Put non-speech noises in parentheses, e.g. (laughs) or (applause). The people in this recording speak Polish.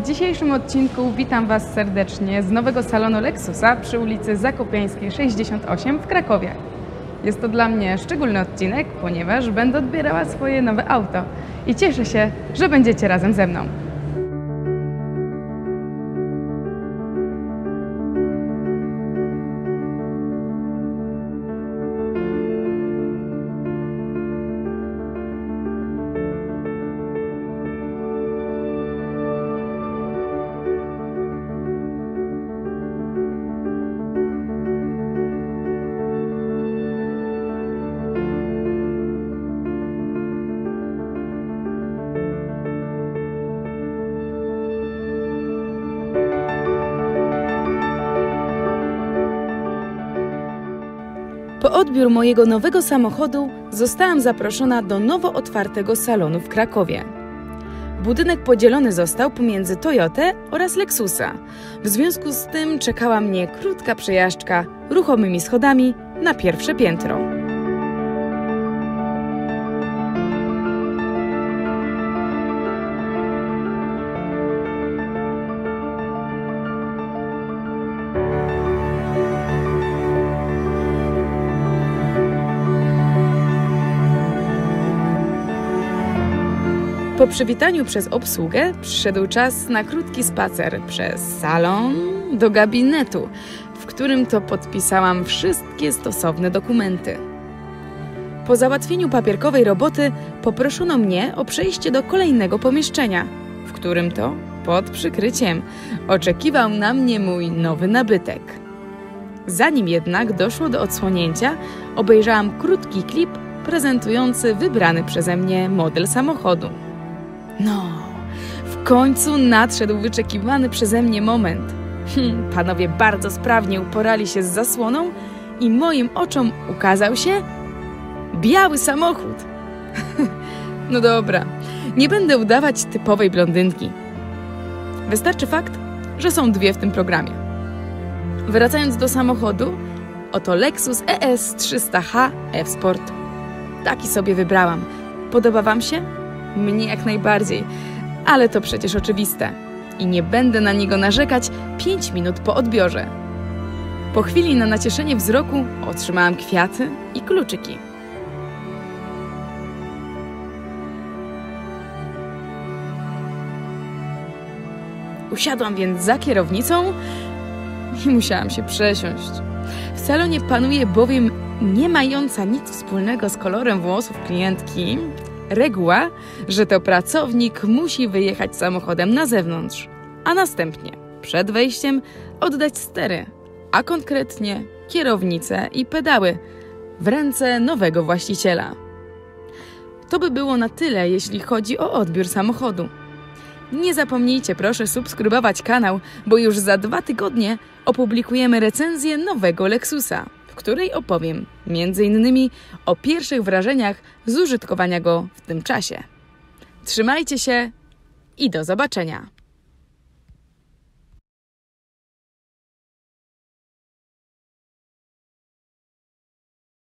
W dzisiejszym odcinku witam Was serdecznie z nowego salonu Lexusa przy ulicy Zakopiańskiej 68 w Krakowie. Jest to dla mnie szczególny odcinek, ponieważ będę odbierała swoje nowe auto i cieszę się, że będziecie razem ze mną. Po odbiór mojego nowego samochodu zostałam zaproszona do nowo otwartego salonu w Krakowie. Budynek podzielony został pomiędzy Toyotę oraz Lexusa. W związku z tym czekała mnie krótka przejażdżka ruchomymi schodami na pierwsze piętro. Po przywitaniu przez obsługę przyszedł czas na krótki spacer przez salon do gabinetu, w którym to podpisałam wszystkie stosowne dokumenty. Po załatwieniu papierkowej roboty poproszono mnie o przejście do kolejnego pomieszczenia, w którym to, pod przykryciem, oczekiwał na mnie mój nowy nabytek. Zanim jednak doszło do odsłonięcia, obejrzałam krótki klip prezentujący wybrany przeze mnie model samochodu. No, w końcu nadszedł wyczekiwany przeze mnie moment. Hm, panowie bardzo sprawnie uporali się z zasłoną i moim oczom ukazał się biały samochód. (laughs) no dobra, nie będę udawać typowej blondynki. Wystarczy fakt, że są dwie w tym programie. Wracając do samochodu, oto Lexus ES 300H F-Sport. Taki sobie wybrałam. Podoba Wam się? Mnie jak najbardziej, ale to przecież oczywiste. I nie będę na niego narzekać 5 minut po odbiorze. Po chwili na nacieszenie wzroku otrzymałam kwiaty i kluczyki. Usiadłam więc za kierownicą i musiałam się przesiąść. W salonie panuje bowiem nie mająca nic wspólnego z kolorem włosów klientki reguła, że to pracownik musi wyjechać samochodem na zewnątrz, a następnie przed wejściem oddać stery, a konkretnie kierownicę i pedały w ręce nowego właściciela. To by było na tyle, jeśli chodzi o odbiór samochodu. Nie zapomnijcie proszę subskrybować kanał, bo już za dwa tygodnie opublikujemy recenzję nowego Lexusa, której opowiem m.in. o pierwszych wrażeniach z użytkowania go w tym czasie. Trzymajcie się i do zobaczenia!